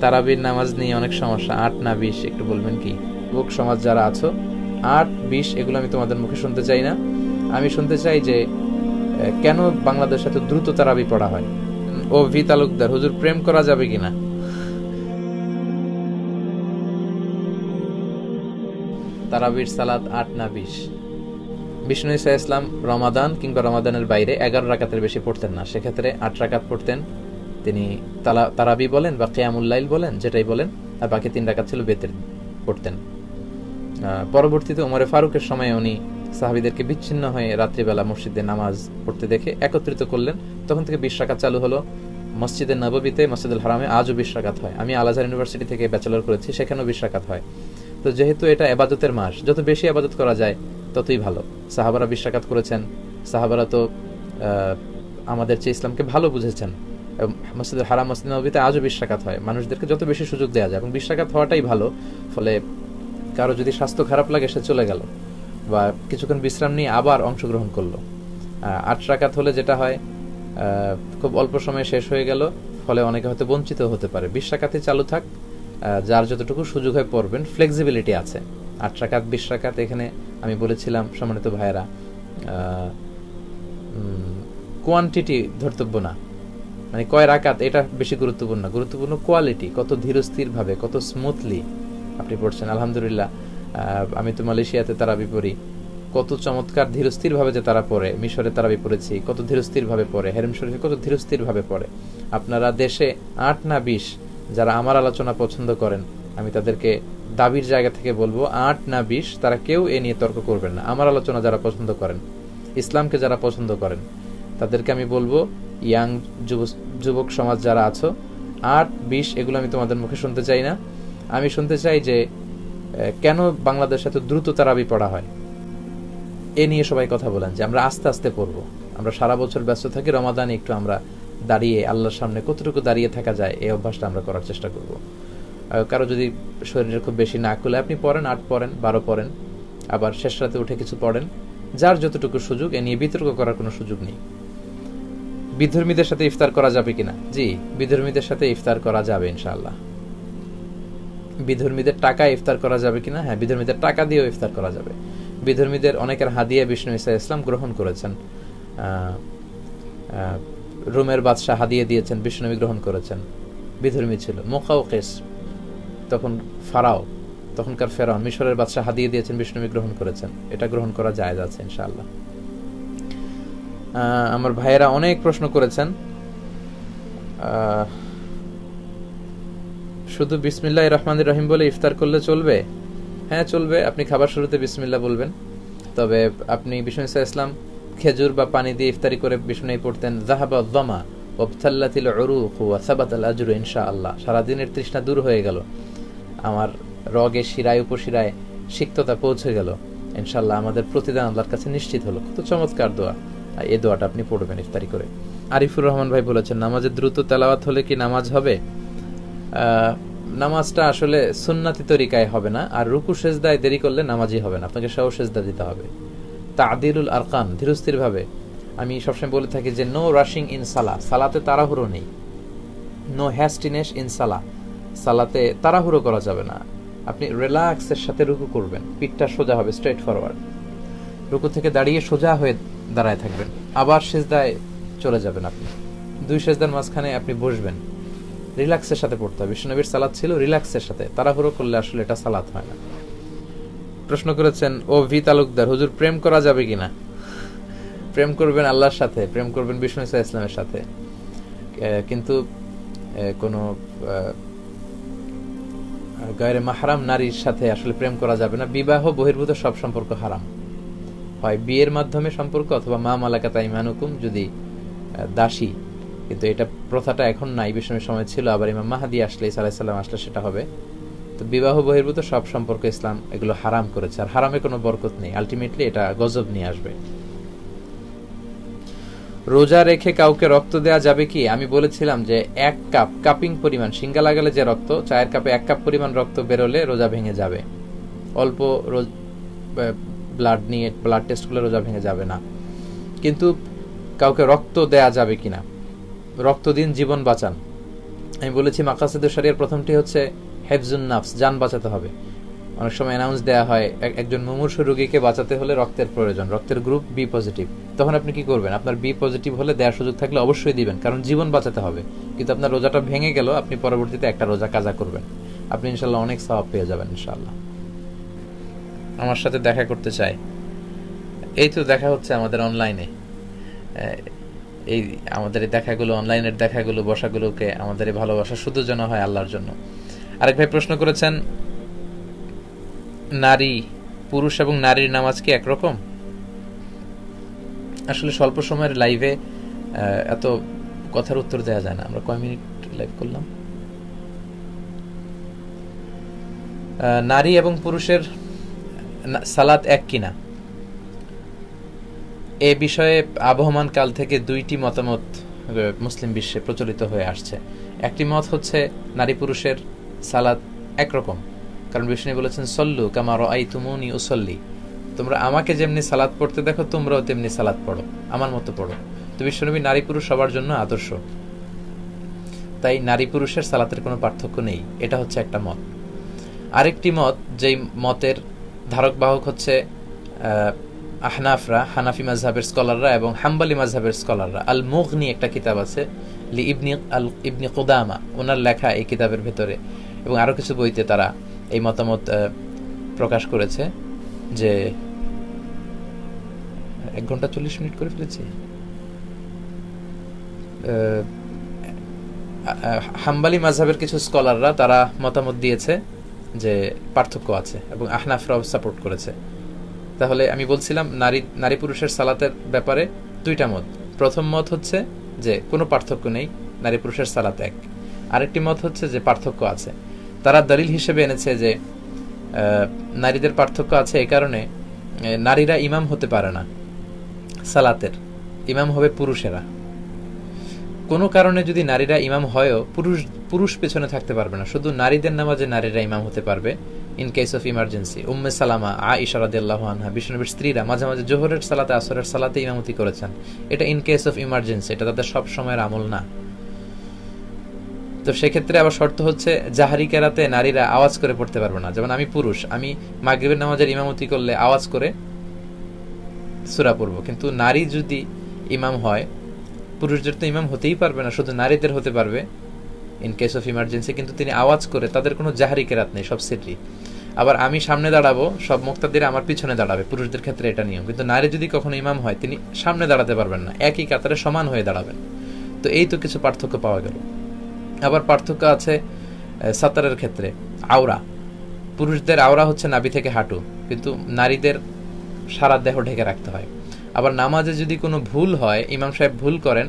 তারাবির নামাজ নিয়ে অনেক সমস্যা। আট না বিশ, একটু বলবেন কি? যুবক সমাজ যারা আছো, আট, বিশ, এগুলো আমি তোমাদের মুখে শুনতে চাই না। আমি শুনতে চাই যে কেন বাংলাদেশ এত দ্রুত তারাবি পড়া হয়? ও ভি তালুকদার, হুজুর প্রেম করা যাবে কিনা? তারাবির সালাত আট না বিশ। বিষ্ণু ইসা ইসলাম রমাদান কিংবা রমাদানের বাইরে এগারো রাকাতের বেশি পড়তেন না। সেক্ষেত্রে আট রাকাত পড়তেন। তিনি তারাবি বলেন বা কেয়ামুল্লাইল বলেন, যেটাই বলেন, আর বাকি তিন রাকাত ছিল বেতের, পড়তেন। পরবর্তীতে উমরে ফারুকের সময় উনি সাহাবিদেরকে বিচ্ছিন্ন হয়ে রাত্রিবেলা মসজিদে নামাজ পড়তে দেখে একত্রিত করলেন। তখন থেকে বিশ রাকাত চালু হলো। মসজিদের নববীতে, মসজিদুল হারামে আজও বিশ রাকাত হয়। আমি আলাজার ইউনিভার্সিটি থেকে ব্যাচেলর করেছি, সেখানেও বিশ রাকাত হয়। তো যেহেতু এটা এবাদতের মাস, যত বেশি আবাদত করা যায়, ততই ভালো। সাহাবারা বিশ রাকাত করেছেন। সাহাবারা তো আমাদের চেয়ে ইসলামকে ভালো বুঝেছেন। মসজিদুল হারাম মসজিদ নবীতে আজও বিশ রাকাত হয়। মানুষদেরকে যত বেশি সুযোগ দেওয়া যায় এবং বিশ রাকাত হওয়াটাই ভালো, ফলে কারও যদি স্বাস্থ্য খারাপ লাগে, সে চলে গেল। বা কিছুক্ষণ বিশ্রাম নিয়ে আবার অংশগ্রহণ করল। আট রাকাত হলে যেটা হয় খুব অল্প সময়ে শেষ হয়ে গেল, ফলে অনেকে হয়তো বঞ্চিত হতে পারে। বিশ রাকাতে চালু থাক যার যতটুকু সুযোগ হয় পড়বেন ফ্লেক্সিবিলিটি আছে। আট রাকাত, বিশ রাকাত, এখানে আমি বলেছিলাম সম্মানিত ভাইয়েরা কোয়ান্টিটি ধর্তব্য না। মানে কয় রাকাত, এটা বেশি গুরুত্বপূর্ণ। গুরুত্বপূর্ণ কোয়ালিটি কত ধীরস্থিরভাবে কত স্মুথলি আপনি পড়ছেন। আলহামদুলিল্লাহ আমি তো মালয়েশিয়াতে তারা বিপরী কত চমৎকার ধীরস্থিরভাবে যে তারা পড়ে, মিশরে তারা পড়েছি, কত ধীরস্থিরভাবে পড়ে, হেরেম শরীফে কত ধীরস্থিরভাবে পড়ে। আপনারা দেশে আট না বিশ যারা আমার আলোচনা পছন্দ করেন, আমি তাদেরকে দাবির জায়গা থেকে বলব, আট না বিশ তারা কেউ এ নিয়ে তর্ক করবেন না। আমার আলোচনা যারা পছন্দ করেন, ইসলামকে যারা পছন্দ করেন, তাদেরকে আমি বলব ইয়াং যুব- যুবক সমাজ যারা আছো আট বিশ, এগুলো আমি তোমাদের মুখে শুনতে চাই না। আমি শুনতে চাই যে কেন বাংলাদেশ এত দ্রুত তারাবি পড়া হয়? এ নিয়ে সবাই কথা বলেন যে, আমরা আস্তে আস্তে পড়ব। আমরা সারা বছর ব্যস্ত থাকি, রমাদানে একটু আমরা দাঁড়িয়ে আল্লাহর সামনে কতটুকু দাঁড়িয়ে থাকা যায় এই অভ্যাসটা আমরা করার চেষ্টা করব। কারও যদি শরীরে খুব বেশি না খুলে, আপনি পড়েন, আট পড়েন, বারো পড়েন, আবার শেষ রাতে উঠে কিছু পড়েন, যার যতটুকু সুযোগ, এ নিয়ে বিতর্ক করার কোনো সুযোগ নেই। বিধর্মীদের সাথে ইফতার করা যাবে কিনা? জি, বিধর্মীদের সাথে ইফতার করা যাবে ইনশাল্লাহ বিধর্মীদের টাকা ইফতার করা যাবে কিনা? হ্যাঁ বিধর্মীদের টাকা দিয়েও ইফতার করা যাবে। বিধর্মীদের অনেকের হাদিয়া বিষ্ণু ইসা ইসলাম গ্রহণ করেছেন। রোমের বাদশাহ হাদিয়া দিয়েছেন বিষ্ণুনবী গ্রহণ করেছেন। বিধর্মী ছিল। মোকাউকেস তখন ফারাও, তখনকার ফেরাউন, মিশরের বাদশাহ হাদিয়ে দিয়েছেন বিষ্ণুনবী গ্রহণ করেছেন। এটা গ্রহণ করা যায় আছে, ইনশাআল্লাহ। আমার ভাইয়েরা অনেক প্রশ্ন করেছেন। শুধু বিসমিল্লাহ রহমান রহিম বলে ইফতার করলে চলবে? হ্যাঁ চলবে। আপনি খাবার শুরুতে বিসমিল্লা বলবেন। তবে আপনি বিষ্ণু ইসা ইসলাম খেজুর বা পানি দিয়ে ইফতারি করে বিষ্ণু পড়তেন জাহাবা দমা ইনশাআল্লাহ। সারাদিনের তৃষ্ণা দূর হয়ে গেল। আমার রগে শিরায়, উপশিরায় সিক্ততা পৌঁছে গেল। ইনশাল্লাহ আমাদের প্রতিদান আল্লাহর কাছে নিশ্চিত হলো। কত চমৎকার দোয়া। এই দোয়াটা আপনি পড়বেন ইফতারি করে। আরিফুর রহমান ভাই বলেছেন নামাজের দ্রুত তেলাওয়াত হলে কি নামাজ হবে? নামাজটা আসলে সুন্নাতি তরিকায় হবে না, আর রুকু সেজদায় দেরি করলে নামাজই হবে না। আপনাকে সহ সেজদা দিতে হবে। তাদিরুল আরকান ধীরস্থির ভাবে আমি সবসময় বলে থাকি যে নো রাশিং ইন সালা সালাতে তাড়াহুড়ো নেই। নো হ্যাস্টিনেস ইন সালা সালাতে তাড়াহুড়ো করা যাবে না। আপনি রিল্যাক্সের সাথে রুকু করবেন। পিঠটা সোজা হবে স্ট্রেট ফরওয়ার্ড রুকু থেকে দাঁড়িয়ে সোজা হয়ে দাঁড়ায় থাকবেন। আবার সেজদায় চলে যাবেন আপনি। দুই সেজদার মাঝখানে আপনি বসবেন। রিল্যাক্সের সাথে পড়তে হবে। বিষ্ণনবীর সালাদ ছিল রিল্যাক্সের সাথে। তাড়াহুড়ো করলে আসলে এটা সালাদ হয় না। প্রশ্ন করেছেন, ও ভি তালুকদার, হুজুর প্রেম করা যাবে কিনা? প্রেম করবেন আল্লাহর সাথে, প্রেম করবেন বিষ্ণু ইসা ইসলামের সাথে। কিন্তু কোনো গায়ের মাহারাম নারীর সাথে আসলে প্রেম করা যাবে না। বিবাহ, বহির্ভূত সব সম্পর্ক হারাম। হয় বিয়ের মাধ্যমে সম্পর্ক অথবা মা মালাকা তাইমানুকুম যদি দাসী, কিন্তু এটা প্রথাটা এখন নাই বিষ্ণুর সময় ছিল, আবার ইমাম মাহাদি আসলে আলাইসাল্লাম আসলে সেটা হবে। তো বিবাহ বহির্ভূত সব সম্পর্ক ইসলাম এগুলো হারাম করেছে, আর হারামে কোনো বরকত নেই। আলটিমেটলি এটা গজব নিয়ে আসবে। রোজা রেখে কাউকে রক্ত দেওয়া যাবে কি? আমি বলেছিলাম যে এক কাপ কাপিং পরিমাণ, সিঙ্গা লাগালে যে রক্ত, চায়ের কাপে এক কাপ পরিমাণ রক্ত বেরোলে রোজা ভেঙে যাবে। অল্প ব্লাড নিয়ে ব্লাড টেস্ট করলে রোজা ভেঙে যাবে না। কিন্তু কাউকে রক্ত দেয়া যাবে কিনা? রক্ত দিন, জীবন বাঁচান। আমি বলেছি মাকাসিদুল শরিয়ার প্রথমটি হচ্ছে হেফজুন নাফস, যান বাঁচাতে হবে। অনেক সময় অ্যানাউন্স দেওয়া হয় একজন মুমূর্ষু রোগীকে বাঁচাতে হলে রক্তের প্রয়োজন, রক্তের গ্রুপ বি পজিটিভ তখন আপনি কি করবেন? আপনার বি পজিটিভ হলে দেওয়ার সুযোগ থাকলে অবশ্যই দিবেন, কারণ জীবন বাঁচাতে হবে। কিন্তু আপনার রোজাটা ভেঙে গেল, আপনি পরবর্তীতে একটা রোজা কাজা করবেন। আপনি ইনশাল্লাহ অনেক স্বভাব পেয়ে যাবেন ইনশাল্লাহ। আমার সাথে দেখা করতে চাই এই তো দেখা হচ্ছে আমাদের অনলাইনে এই আমাদের এই দেখাগুলো অনলাইনের দেখাগুলো, বসাগুলোকে আমাদের এই ভালোবাসা শুধু যেন হয় আল্লাহর জন্য। আরেক ভাই প্রশ্ন করেছেন, নারী, পুরুষ এবং নারীর নামাজ কি একরকম? আসলে স্বল্প সময়ের লাইভে এত কথার উত্তর দেওয়া যায় না। আমরা কয় মিনিট লাইভ করলাম? নারী এবং পুরুষের সালাত এক কিনা। এ বিষয়ে আবহমান কাল থেকে দুইটি মতামত মুসলিম বিশ্বে প্রচলিত হয়ে আসছে। একটি মত হচ্ছে, নারী পুরুষের সালাদ একরকম। কারণ বিষ্ণু বলেছেন, সল্লু কামার আই তুমুনি উসল্লি। তোমরা আমাকে যেমনি সালাদ পড়তে দেখো, তোমরাও তেমনি সালাদ পড়ো। আমার মতো পড়ো। তো বিশ্বনবী নারী পুরুষ সবার জন্য আদর্শ। তাই নারী পুরুষের সালাতের কোনো পার্থক্য নেই। এটা হচ্ছে একটা মত। আরেকটি মত, যেই মতের ধারক বাহক হচ্ছে আহনাফরা, হানাফি মাজহাবের স্কলাররা এবং হাম্বালি মাজহাবের স্কলাররা। আল মুগনি একটা কিতাব আছে লি ইবনি আল ইবনি কুদামা ওনার লেখা এই কিতাবের ভেতরে। এবং আরও কিছু বইতে তারা এই মতামত প্রকাশ করেছে যে, এক ঘণ্টা চল্লিশ মিনিট করে ফেলেছি? হাম্বালি মাঝহের কিছু স্কলাররা তারা মতামত দিয়েছে। যে পার্থক্য আছে এবং আহনাফরাও সাপোর্ট করেছে। তাহলে আমি বলছিলাম, নারী নারী পুরুষের সালাতের ব্যাপারে দুইটা মত। প্রথম মত হচ্ছে যে কোনো পার্থক্য নেই, নারী পুরুষের সালাত এক। আরেকটি মত হচ্ছে যে পার্থক্য আছে। তারা দলিল হিসেবে এনেছে যে নারীদের পার্থক্য আছে এই কারণে নারীরা ইমাম হতে পারে না সালাতের। ইমাম হবে পুরুষেরা। কোনো কারণে যদি নারীরা ইমাম হয়ও, পুরুষ পুরুষ পেছনে থাকতে পারবে না। শুধু নারীদের নামাজে নারীরা ইমাম হতে পারবে। In case of emergency Umme Salama আ ইশারাদিল্লাহ আনহা, বিষ্ণুনবীর স্ত্রীরা মাঝে মাঝে জোহরের সালাতে, আসরের সালাতে ইমামতি করেছেন। এটা ইন কেস অফ ইমার্জেন্সি এটা তাদের সব সময়ের আমল না। তো সেক্ষেত্রে আবার শর্ত হচ্ছে, জাহারি কেরাতে নারীরা আওয়াজ করে পড়তে পারবে না। যেমন আমি পুরুষ, আমি মাগরিবের নামাজের ইমামতি করলে আওয়াজ করে সুরা পড়ব। কিন্তু নারী যদি ইমাম হয়, পুরুষদের তো ইমাম হতেই পারবে না, শুধু নারীদের হতে পারবে। ইন কেস অফ ইমার্জেন্সি কিন্তু তিনি আওয়াজ করে তাদের কোনো জাহারি কেরাত নেই, সব সিটি আবার আমি সামনে দাঁড়াবো, সব মুক্তাদের আমার পিছনে দাঁড়াবে, পুরুষদের ক্ষেত্রে এটা নিয়ম। কিন্তু নারী যদি কখনো ইমাম হয়, তিনি সামনে দাঁড়াতে পারবেন না, একই কাতারে সমান হয়ে দাঁড়াবেন। তো এই তো কিছু পার্থক্য পাওয়া গেল। আবার পার্থক্য আছে সাতারের ক্ষেত্রে, আওরা। পুরুষদের আওরা হচ্ছে নাবি থেকে হাঁটু, কিন্তু নারীদের সারা দেহ ঢেকে রাখতে হয়। আবার নামাজে যদি কোনো ভুল হয়, ইমাম সাহেব ভুল করেন,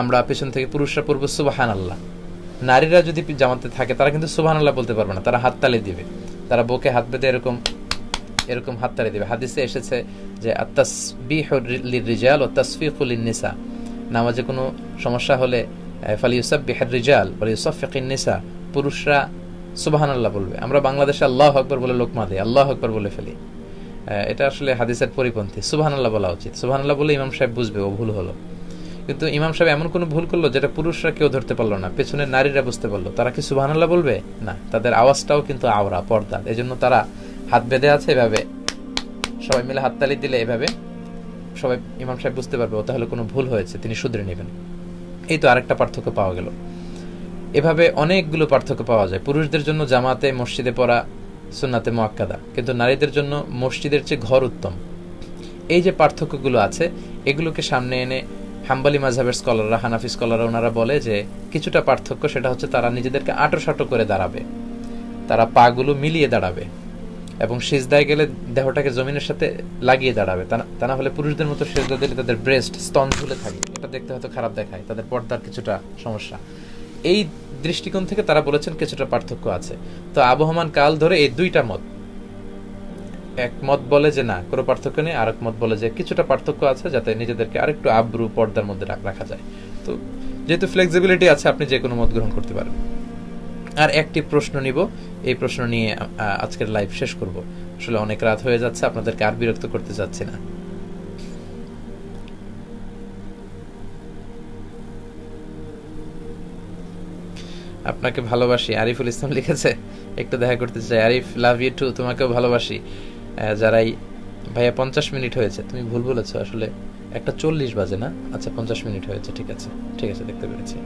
আমরা পেছন থেকে পুরুষরা পড়ব সুবাহান আল্লাহ নারীরা যদি জামাতে থাকে, তারা কিন্তু সুবাহান আল্লাহ বলতে পারবে না। তারা হাততালি দিবে। তারা বুকে হাত বেঁধে এরকম এরকম হাততালি দিবে। হাদিসে এসেছে যে রিজাল ও তসফিকুল নিসা নামাজে কোনো সমস্যা হলে ফালিউসাব বিহার রিজাল ফালিউসাফিকিন নিসা। পুরুষরা সুবাহান আল্লাহ বলবে। আমরা বাংলাদেশে আল্লাহ আকবর বলে লোকমা দিই আল্লাহ আকবর বলে ফেলি। এটা আসলে হাদিসের পরিপন্থী। সুবাহান আল্লাহ বলা উচিত। সুবাহান আল্লাহ বলে ইমাম সাহেব বুঝবে, ও ভুল হলো। কিন্তু ইমাম সাহেব এমন কোনো ভুল করল যেটা পুরুষরা কেউ ধরতে পারল না? পেছনের নারীরা বুঝতে পারল। তারা কি সুবাহানাল্লাহ বলবে? না, তাদের আওয়াজটাও কিন্তু আওরা, পর্দা। এই জন্য তারা হাত বেঁধে আছে এভাবে। সবাই মিলে হাততালি দিলে এভাবে। সবাই ইমাম সাহেব বুঝতে পারবে, ও তাহলে কোনো ভুল হয়েছে, তিনি শুধরে নেবেন। এই তো আরেকটা পার্থক্য পাওয়া গেল। এভাবে অনেকগুলো পার্থক্য পাওয়া যায়। পুরুষদের জন্য জামাতে, মসজিদে পড়া, সুন্নাতে মোয়াক্কাদা। কিন্তু নারীদের জন্য মসজিদের চেয়ে ঘর উত্তম। এই যে পার্থক্যগুলো আছে, এগুলোকে সামনে এনে হাম্বালি মাঝহের স্কলাররা, হানাফি স্কলাররা ওনারা বলে যে কিছুটা পার্থক্য সেটা হচ্ছে তারা নিজেদেরকে আটো সাটো করে দাঁড়াবে। তারা পাগুলো মিলিয়ে দাঁড়াবে এবং সিজদায় গেলে দেহটাকে জমিনের সাথে লাগিয়ে দাঁড়াবে। তা না হলে পুরুষদের মতো সেজদা দিলে তাদের ব্রেস্ট স্তন ঝুলে থাকে। এটা দেখতে হয়তো খারাপ দেখায়, তাদের পর্দার কিছুটা সমস্যা। এই দৃষ্টিকোণ থেকে তারা বলেছেন কিছুটা পার্থক্য আছে। তো আবহমান কাল ধরে এই দুইটা মত এক মত বলে যে না, কোনো পার্থক্য নেই। আরেক মত বলে যে কিছুটা পার্থক্য আছে যাতে নিজেদেরকে আরেকটু আব্রু পর্দার মধ্যে রাখা যায়। তো যেহেতু ফ্লেক্সিবিলিটি আছে, আপনি যে কোনো মত গ্রহণ করতে পারেন। আর একটি প্রশ্ন নিব। এই প্রশ্ন নিয়ে আজকের লাইভ শেষ করব। আসলে অনেক রাত হয়ে যাচ্ছে, আপনাদেরকে আর বিরক্ত করতে চাচ্ছি না। আপনাকে ভালোবাসি। আরিফুল ইসলাম লিখেছে, একটু দেখা করতে চাই। আরিফ লাভ ইউ টু তোমাকেও ভালোবাসি। যারাই, ভাইয়া, পঞ্চাশ মিনিট হয়েছে, তুমি ভুল বলেছ, আসলে একটা চল্লিশ বাজে না? আচ্ছা পঞ্চাশ মিনিট হয়েছে, ঠিক আছে ঠিক আছে, দেখতে পেরেছি।